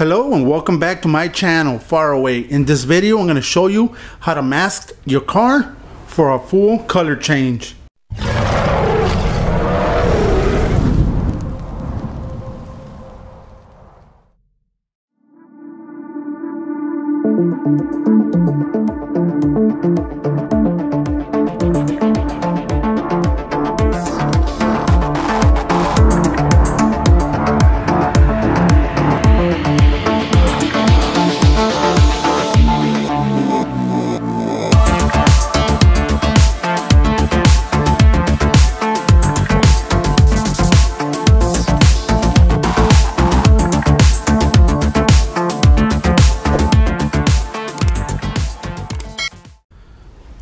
Hello and welcome back to my channel Pharraway. In this video I'm going to show you how to mask your car for a full color change.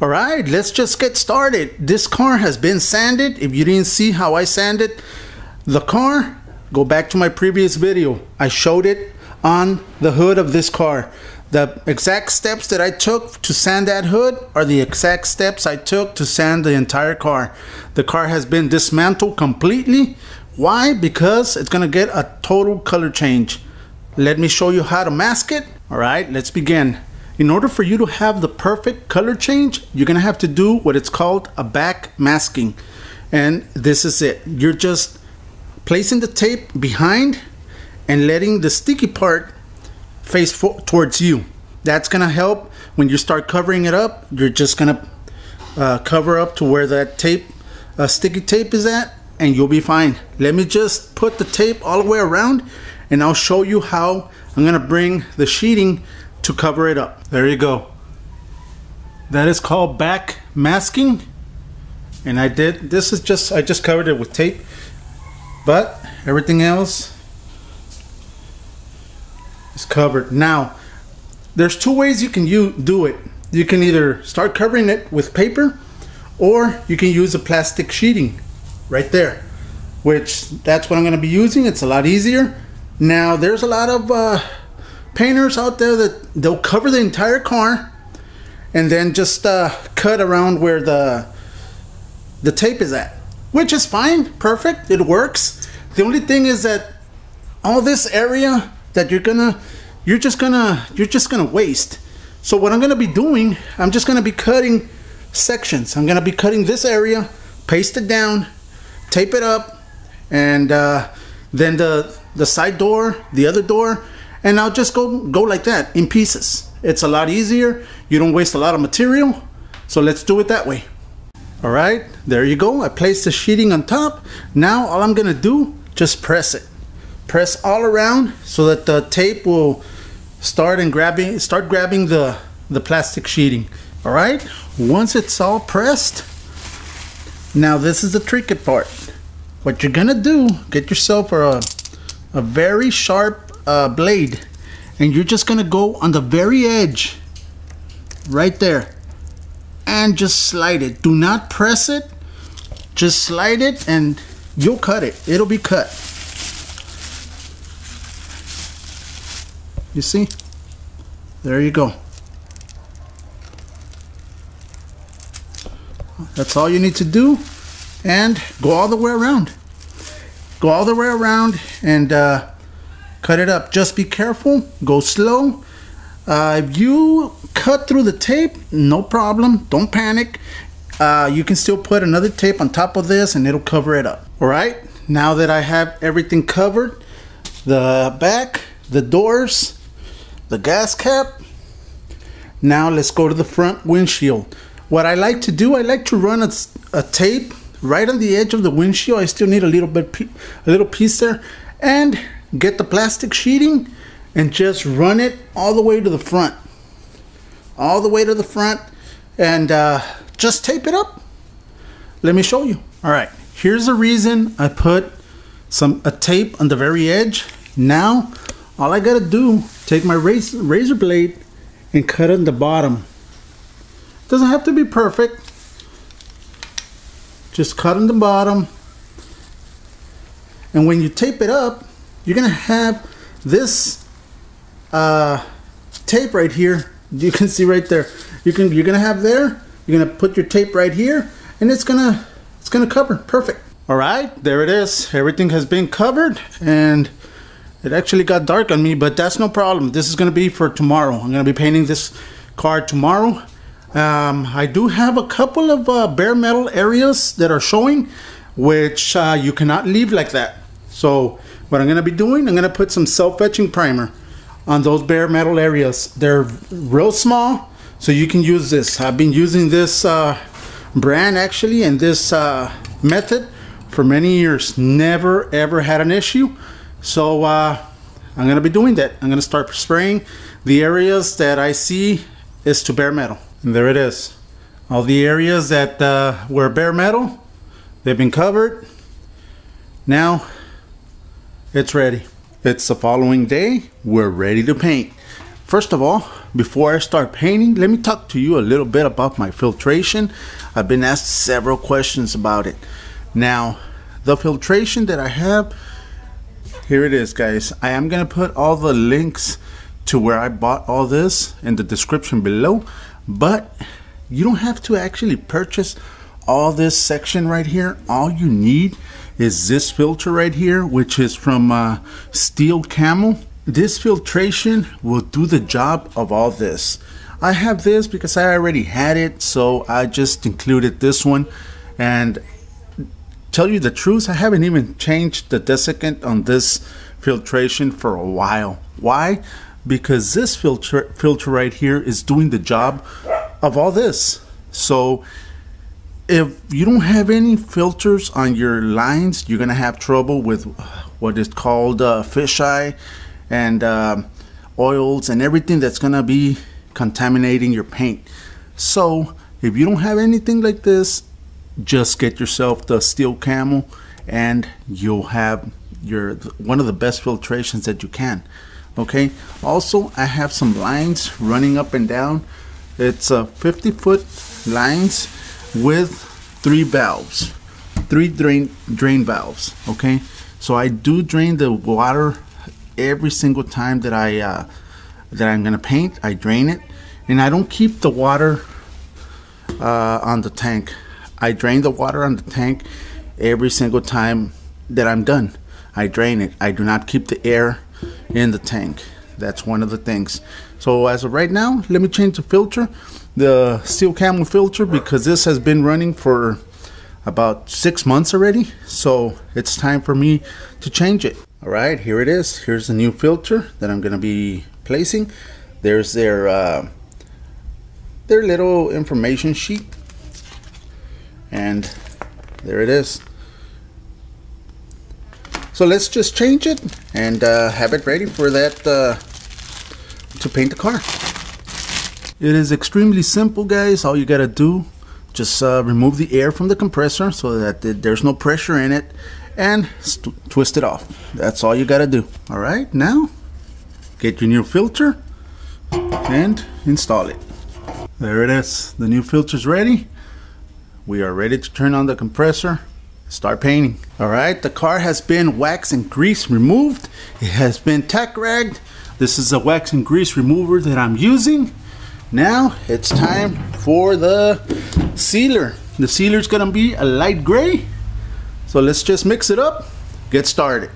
All right, let's just get started. This car has been sanded. If you didn't see how I sanded the car, go back to my previous video. I showed it on the hood of this car. The exact steps that I took to sand that hood are the exact steps I took to sand the entire car. The car has been dismantled completely. Why? Because it's gonna get a total color change. Let me show you how to mask it. All right, let's begin. In order for you to have the perfect color change, you're gonna have to do what it's called a back masking. And this is it. You're just placing the tape behind and letting the sticky part face towards you. That's gonna help when you start covering it up. You're just gonna uh, cover up to where that tape, uh, sticky tape is at and you'll be fine. Let me just put the tape all the way around and I'll show you how I'm gonna bring the sheeting to cover it up. There you go. That is called back masking. And I did, this is just, I just covered it with tape. But everything else is covered. Now, there's two ways you can you do it. You can either start covering it with paper or you can use a plastic sheeting right there. Which, that's what I'm gonna be using. It's a lot easier. Now, there's a lot of uh, painters out there that they'll cover the entire car and then just uh, cut around where the the tape is at which is fine perfect it works. The only thing is that all this area that you're gonna you're just gonna you're just gonna waste. So what I'm gonna be doing I'm just gonna be cutting sections. I'm gonna be cutting this area paste it down tape it up and uh, then the the side door the other door and I'll just go go like that in pieces. It's a lot easier. You don't waste a lot of material. So let's do it that way. All right, there you go. I placed the sheeting on top. Now all I'm gonna do, just press it. Press all around so that the tape will start and grabbing start grabbing the the plastic sheeting. All right, once it's all pressed, now this is the tricky part. What you're gonna do, get yourself a, a very sharp uh, blade and you're just gonna go on the very edge right there and just slide it. Do not press it just slide it and you'll cut it. It'll be cut. You see? There you go. That's all you need to do and go all the way around. Go all the way around and uh, cut it up. Just be careful, go slow. Uh, if you cut through the tape, no problem, don't panic. Uh, you can still put another tape on top of this and it'll cover it up. All right, now that I have everything covered, the back, the doors, the gas cap, now let's go to the front windshield. What I like to do, I like to run a, a tape right on the edge of the windshield. I still need a little bit, a little piece there. And get the plastic sheeting and just run it all the way to the front. All the way to the front and uh, just tape it up. Let me show you. All right. Here's the reason I put some a tape on the very edge. Now all I gotta do take my razor, razor blade and cut on the bottom. Doesn't have to be perfect. Just cut on the bottom. And when you tape it up you're gonna have this uh, tape right here you can see right there you can you're gonna have there you're gonna put your tape right here and it's gonna it's gonna cover perfect all right there it is everything has been covered and It actually got dark on me, but that's no problem. This is going to be for tomorrow. I'm going to be painting this car tomorrow. Um, I do have a couple of uh, bare metal areas that are showing, which uh, you cannot leave like that. So what I'm going to be doing, I'm going to put some self-etching primer on those bare metal areas. They're real small, so you can use this. I've been using this uh, brand actually and this uh, method for many years. Never ever had an issue. So uh, I'm gonna be doing that. I'm gonna start spraying the areas that I see is to bare metal. And there it is. All the areas that uh, were bare metal, they've been covered. Now it's ready. It's the following day. We're ready to paint. First of all, before I start painting, let me talk to you a little bit about my filtration. I've been asked several questions about it. Now, the filtration that I have here it is guys I am gonna put all the links to where I bought all this in the description below but you don't have to actually purchase all this section right here all you need is this filter right here which is from uh, steel camel this filtration will do the job of all this I have this because I already had it so I just included this one and tell you the truth, I haven't even changed the desiccant on this filtration for a while. Why? Because this filter filter right here is doing the job of all this. So if you don't have any filters on your lines, you're gonna have trouble with what is called uh, fisheye and uh, oils and everything that's gonna be contaminating your paint. So if you don't have anything like this, just get yourself the steel camel and you'll have your one of the best filtrations that you can okay also I have some lines running up and down it's a 50 foot lines with three valves three drain drain valves okay so I do drain the water every single time that I uh, that I'm gonna paint I drain it and I don't keep the water uh, on the tank I drain the water on the tank every single time that I'm done. I drain it. I do not keep the air in the tank. That's one of the things. So as of right now, let me change the filter, the Steel Camel filter, because this has been running for about six months already. So it's time for me to change it. All right, here it is. Here's the new filter that I'm gonna be placing. There's their uh, their little information sheet and there it is so let's just change it and uh, have it ready for that uh, to paint the car it is extremely simple guys all you gotta do just uh, remove the air from the compressor so that there's no pressure in it and twist it off that's all you gotta do all right now get your new filter and install it there it is the new filter is ready we are ready to turn on the compressor, start painting. All right, the car has been wax and grease removed. It has been tack ragged. This is a wax and grease remover that I'm using. Now it's time for the sealer. The sealer is gonna be a light gray. So let's just mix it up, get started.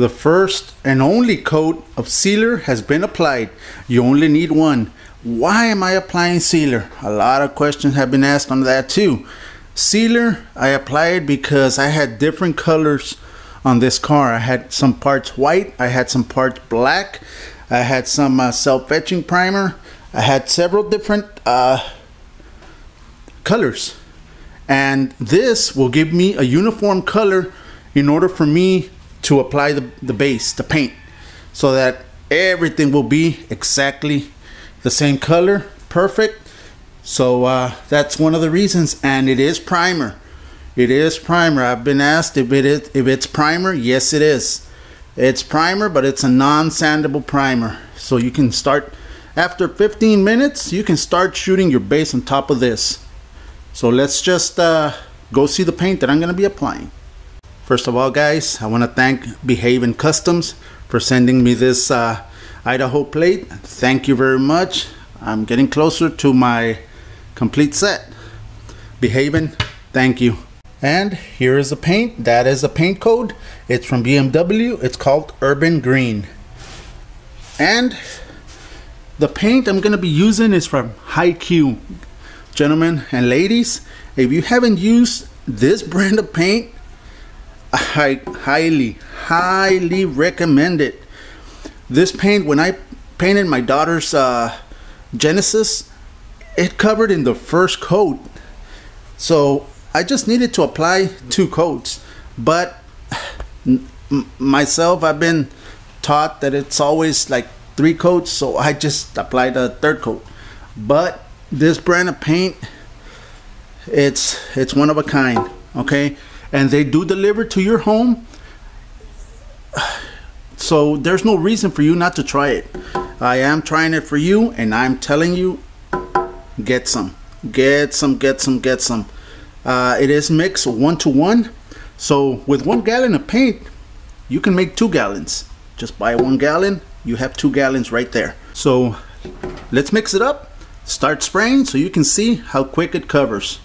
The first and only coat of sealer has been applied. You only need one. Why am I applying sealer? A lot of questions have been asked on that too. Sealer, I applied because I had different colors on this car. I had some parts white, I had some parts black, I had some uh, self-etching primer, I had several different uh, colors. And this will give me a uniform color in order for me to apply the, the base, the paint, so that everything will be exactly the same color, perfect. So uh, that's one of the reasons, and it is primer. It is primer. I've been asked if it is if it's primer. Yes, it is. It's primer, but it's a non-sandable primer. So you can start after 15 minutes. You can start shooting your base on top of this. So let's just uh, go see the paint that I'm going to be applying. First of all, guys, I want to thank Behaven Customs for sending me this uh, Idaho plate. Thank you very much. I'm getting closer to my complete set. Behaven, thank you. And here is the paint. That is a paint code. It's from BMW. It's called Urban Green. And the paint I'm going to be using is from Hi-Q. Gentlemen and ladies, if you haven't used this brand of paint, I highly, highly recommend it. This paint, when I painted my daughter's uh, Genesis, it covered in the first coat. So I just needed to apply two coats. But myself, I've been taught that it's always like three coats, so I just applied a third coat. But this brand of paint, it's it's one of a kind. Okay and they do deliver to your home. So there's no reason for you not to try it. I am trying it for you, and I'm telling you, get some, get some, get some, get some. Uh, it is mixed one to one. So with one gallon of paint, you can make two gallons. Just buy one gallon, you have two gallons right there. So let's mix it up, start spraying so you can see how quick it covers.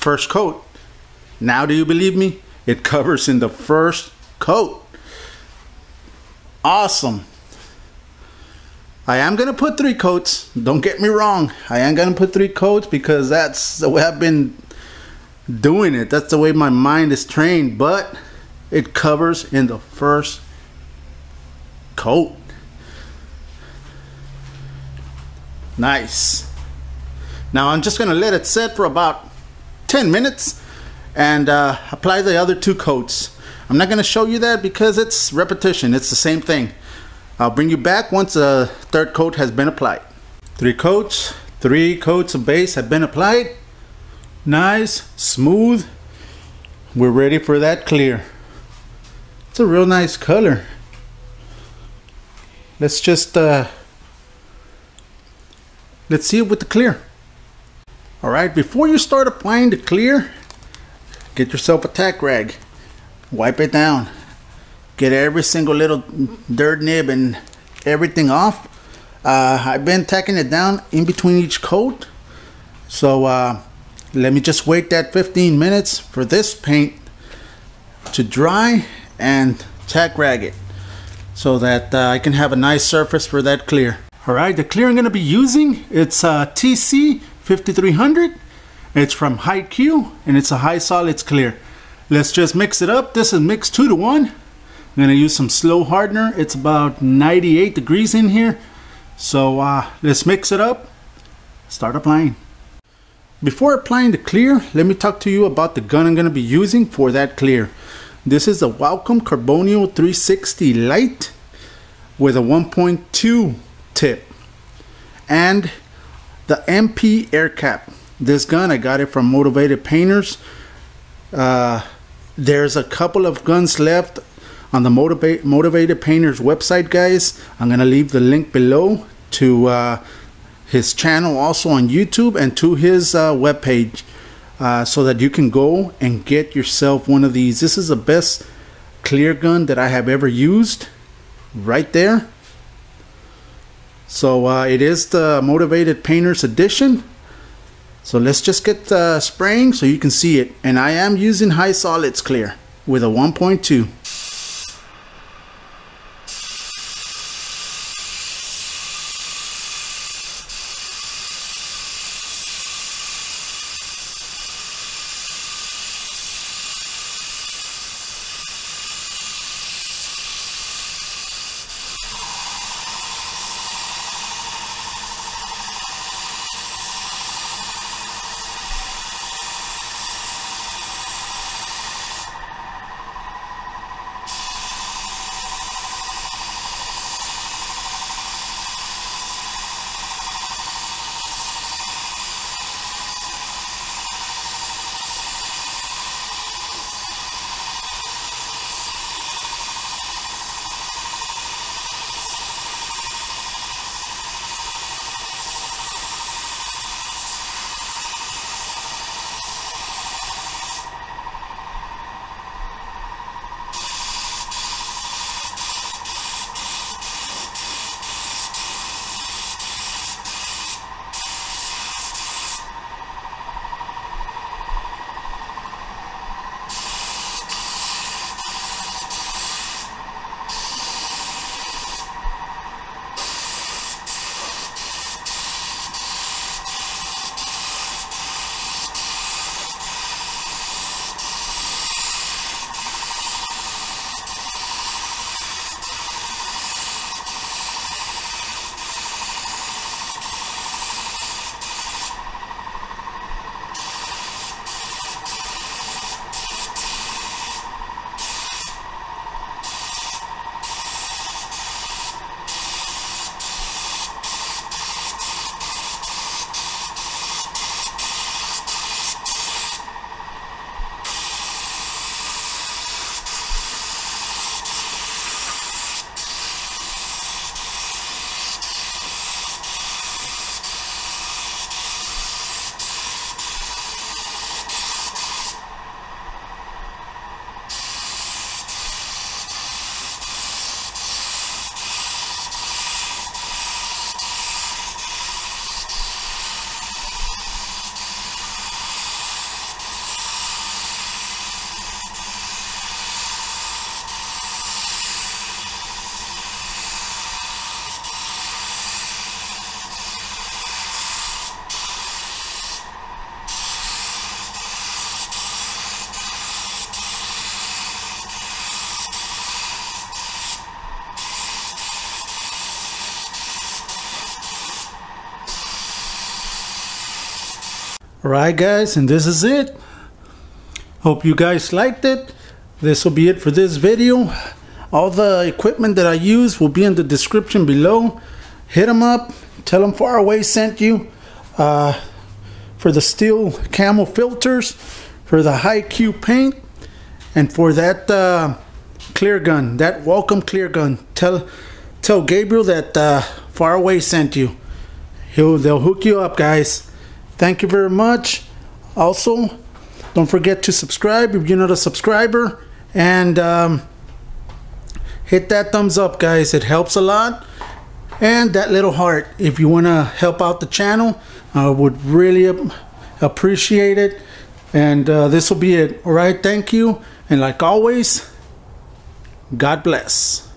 First coat. Now do you believe me? It covers in the first coat. Awesome. I am gonna put three coats. Don't get me wrong. I am gonna put three coats because that's the way I've been doing it. That's the way my mind is trained. But it covers in the first coat. Nice. Now I'm just gonna let it set for about 10 minutes and uh, apply the other two coats. I'm not gonna show you that because it's repetition. It's the same thing. I'll bring you back once the third coat has been applied. Three coats, three coats of base have been applied. Nice, smooth. We're ready for that clear. It's a real nice color. Let's just uh, let's see it with the clear. All right, before you start applying the clear, get yourself a tack rag, wipe it down, get every single little dirt nib and everything off. Uh, I've been tacking it down in between each coat, so uh, let me just wait that 15 minutes for this paint to dry and tack rag it so that uh, I can have a nice surface for that clear. All right, the clear I'm gonna be using, it's uh, TC 5300. It's from Hi-Q and it's a high solids clear. Let's just mix it up. This is mixed two to one. I'm gonna use some slow hardener. It's about 98 degrees in here. So uh, let's mix it up, start applying. Before applying the clear, let me talk to you about the gun I'm gonna be using for that clear. This is a Walcom Carbonio 360 Lite with a 1.2 tip and the MP air cap. This gun, I got it from Motivated Painters. Uh, there's a couple of guns left on the Motivate, Motivated Painters website, guys. I'm to leave the link below to uh, his channel also on YouTube and to his uh, webpage uh, so that you can go and get yourself one of these. This is the best clear gun that I have ever used right there. So uh, it is the Motivated Painters Edition. So let's just get uh, spraying so you can see it. And I am using high solids clear with a 1.2. Alright guys, and this is it. Hope you guys liked it. This will be it for this video. All the equipment that I use will be in the description below. Hit them up. Tell them Pharraway sent you. Uh, for the steel camel filters, for the Hi-Q paint, and for that uh, clear gun, that Walcom clear gun. Tell tell Gabriel that uh, Pharraway sent you. He'll they'll hook you up, guys. Thank you very much. Also, don't forget to subscribe if you're not a subscriber, and um, hit that thumbs up, guys. It helps a lot. And that little heart if you want to help out the channel. I would really appreciate it. And uh, this will be it. All right. Thank you. And like always, God bless.